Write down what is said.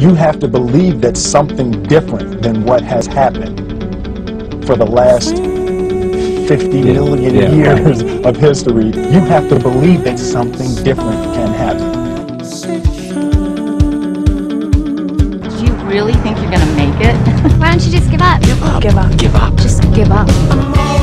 You have to believe that something different than what has happened for the last 50 million Yeah. years of history. You have to believe that something different can happen. Do you really think you're gonna make it? Why don't you just give up? Give up. Give up. Give up. Just give up.